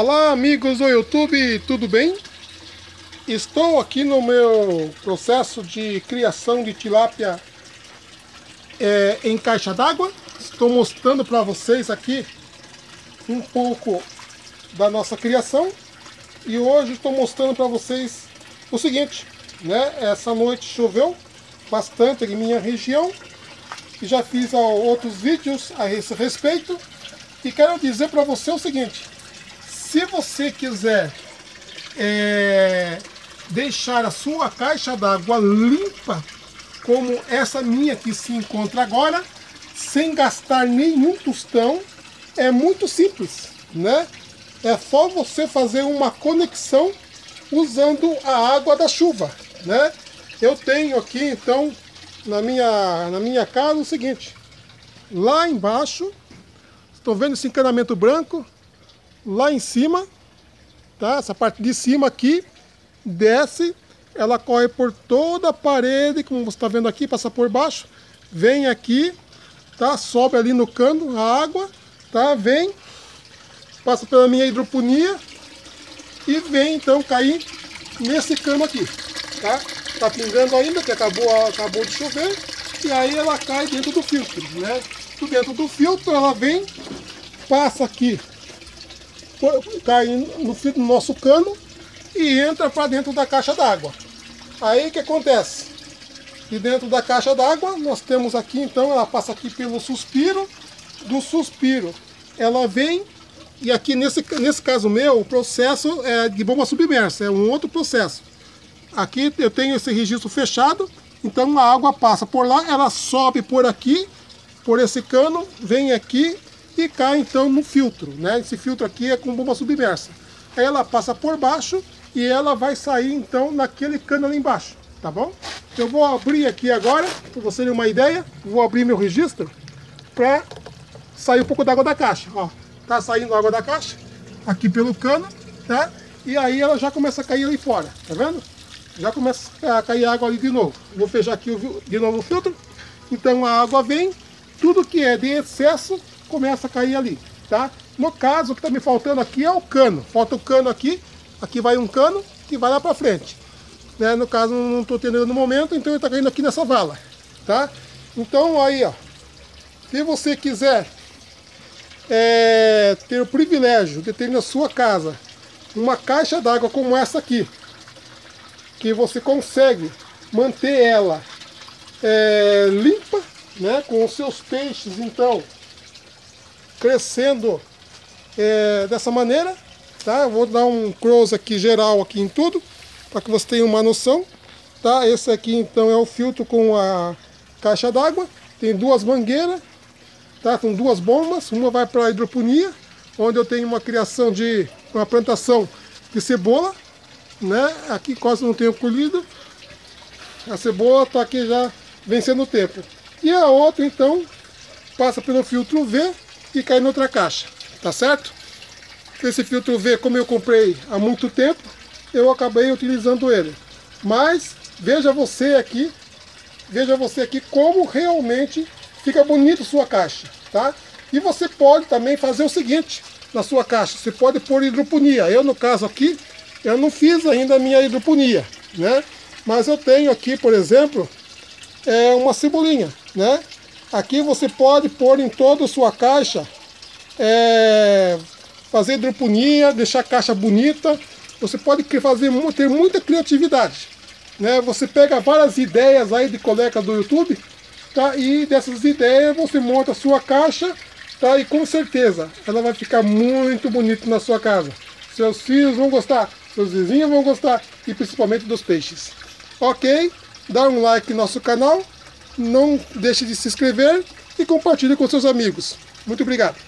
Olá amigos do YouTube, tudo bem? Estou aqui no meu processo de criação de tilápia é, em caixa d'água. Estou mostrando para vocês aqui um pouco da nossa criação e hoje estou mostrando para vocês o seguinte, né? Essa noite choveu bastante em minha região e já fiz outros vídeos a esse respeito e quero dizer para você o seguinte se você quiser é, deixar a sua caixa d'água limpa, como essa minha que se encontra agora, sem gastar nenhum tostão, é muito simples, né? É só você fazer uma conexão usando a água da chuva, né? Eu tenho aqui então na minha na minha casa o seguinte, lá embaixo, estou vendo esse encanamento branco, lá em cima, tá? Essa parte de cima aqui desce, ela corre por toda a parede, como você está vendo aqui, passa por baixo, vem aqui, tá? Sobe ali no cano a água, tá? Vem, passa pela minha hidroponia e vem então cair nesse cano aqui, tá? Tá pingando ainda, que acabou, acabou de chover, e aí ela cai dentro do filtro, né? Dentro do filtro ela vem, passa aqui cai no, no nosso cano e entra para dentro da caixa d'água. Aí o que acontece? E dentro da caixa d'água nós temos aqui então, ela passa aqui pelo suspiro, do suspiro ela vem e aqui nesse, nesse caso meu o processo é de bomba submersa, é um outro processo. Aqui eu tenho esse registro fechado, então a água passa por lá, ela sobe por aqui, por esse cano, vem aqui e cai então no filtro, né? Esse filtro aqui é com bomba submersa. Aí ela passa por baixo e ela vai sair então naquele cano ali embaixo, tá bom? Eu vou abrir aqui agora, para você ter uma ideia, vou abrir meu registro para sair um pouco d'água da caixa, ó. Tá saindo água da caixa, aqui pelo cano, tá? E aí ela já começa a cair ali fora, tá vendo? Já começa a cair água ali de novo. Vou fechar aqui de novo o filtro. Então a água vem, tudo que é de excesso começa a cair ali, tá? No caso, o que está me faltando aqui é o cano. Falta o cano aqui, aqui vai um cano que vai lá para frente. Né? No caso, não estou tendo no momento, então ele está caindo aqui nessa vala, tá? Então aí, ó, se você quiser é, ter o privilégio de ter na sua casa uma caixa d'água como essa aqui, que você consegue manter ela é, limpa, né, com os seus peixes, então, crescendo é, dessa maneira, tá? Vou dar um close aqui geral aqui em tudo, para que você tenha uma noção, tá? Esse aqui então é o filtro com a caixa d'água, tem duas mangueiras, tá? Com duas bombas, uma vai para a hidroponia, onde eu tenho uma criação de uma plantação de cebola, né? Aqui quase não tenho colhido, a cebola está aqui já vencendo o tempo. E a outra então passa pelo filtro V, e cai noutra caixa, tá certo? Esse filtro V, como eu comprei há muito tempo, eu acabei utilizando ele. Mas veja você aqui, veja você aqui como realmente fica bonito sua caixa, tá? E você pode também fazer o seguinte na sua caixa, você pode pôr hidroponia. Eu no caso aqui, eu não fiz ainda a minha hidroponia, né? Mas eu tenho aqui, por exemplo, é uma cebolinha, né? Aqui você pode pôr em toda a sua caixa, é, fazer hidroponia, deixar a caixa bonita. Você pode fazer, ter muita criatividade. Né? Você pega várias ideias aí de colegas do YouTube, tá? e dessas ideias você monta a sua caixa, tá? e com certeza ela vai ficar muito bonita na sua casa. Seus filhos vão gostar, seus vizinhos vão gostar, e principalmente dos peixes. Ok? Dá um like no nosso canal não deixe de se inscrever e compartilhe com seus amigos. Muito obrigado.